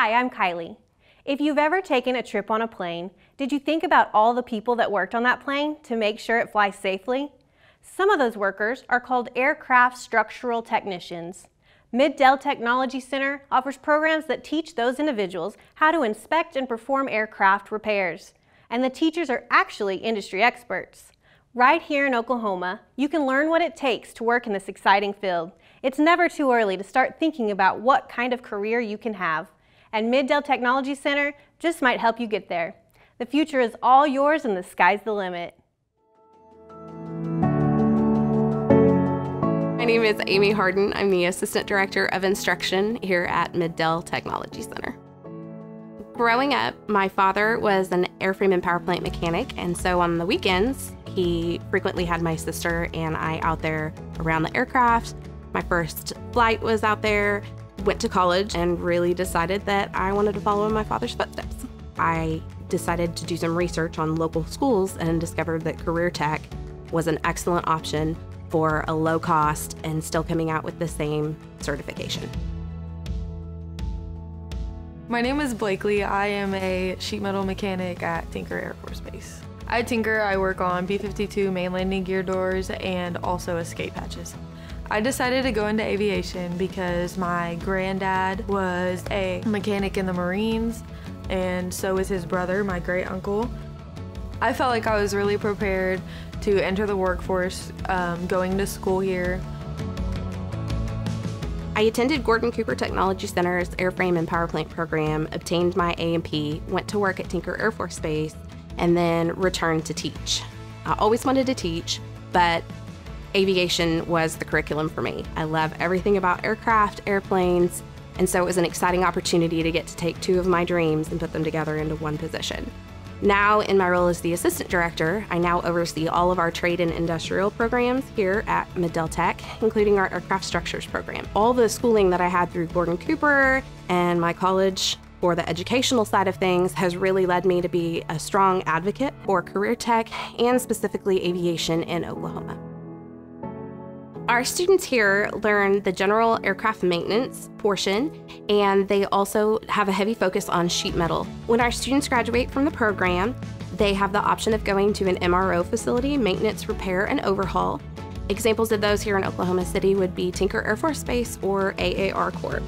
Hi, I'm Kylie. If you've ever taken a trip on a plane, did you think about all the people that worked on that plane to make sure it flies safely? Some of those workers are called aircraft structural technicians. Mid-Del Technology Center offers programs that teach those individuals how to inspect and perform aircraft repairs. And the teachers are actually industry experts. Right here in Oklahoma, you can learn what it takes to work in this exciting field. It's never too early to start thinking about what kind of career you can have. And Mid-Del Technology Center just might help you get there. The future is all yours and the sky's the limit. My name is Amy Harden. I'm the Assistant Director of Instruction here at Mid-Del Technology Center. Growing up, my father was an airframe and power plant mechanic, and so on the weekends, he frequently had my sister and I out there around the aircraft. My first flight was out there, went to college, and really decided that I wanted to follow in my father's footsteps. I decided to do some research on local schools and discovered that Career Tech was an excellent option for a low cost and still coming out with the same certification. My name is Blakely. I am a sheet metal mechanic at Tinker Air Force Base. At Tinker, I work on B-52 main landing gear doors and also escape hatches. I decided to go into aviation because my granddad was a mechanic in the Marines and so was his brother, my great uncle. I felt like I was really prepared to enter the workforce um, going to school here. I attended Gordon Cooper Technology Center's airframe and power plant program, obtained my A&P, went to work at Tinker Air Force Base, and then returned to teach. I always wanted to teach, but aviation was the curriculum for me. I love everything about aircraft, airplanes, and so it was an exciting opportunity to get to take two of my dreams and put them together into one position. Now, in my role as the assistant director, I now oversee all of our trade and industrial programs here at Mid-Del Tech, including our aircraft structures program. All the schooling that I had through Gordon Cooper and my college for the educational side of things has really led me to be a strong advocate for career tech and specifically aviation in Oklahoma. Our students here learn the general aircraft maintenance portion, and they also have a heavy focus on sheet metal. When our students graduate from the program, they have the option of going to an MRO facility, maintenance, repair, and overhaul. Examples of those here in Oklahoma City would be Tinker Air Force Base or AAR Corp.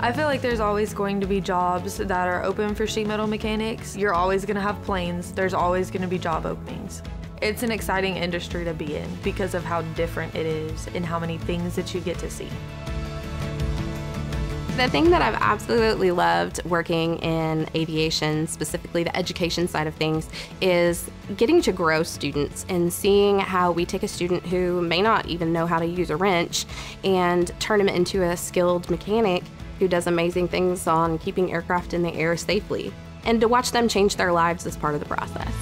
I feel like there's always going to be jobs that are open for sheet metal mechanics. You're always going to have planes. There's always going to be job openings. It's an exciting industry to be in because of how different it is and how many things that you get to see. The thing that I've absolutely loved working in aviation, specifically the education side of things, is getting to grow students and seeing how we take a student who may not even know how to use a wrench and turn them into a skilled mechanic who does amazing things on keeping aircraft in the air safely, and to watch them change their lives as part of the process.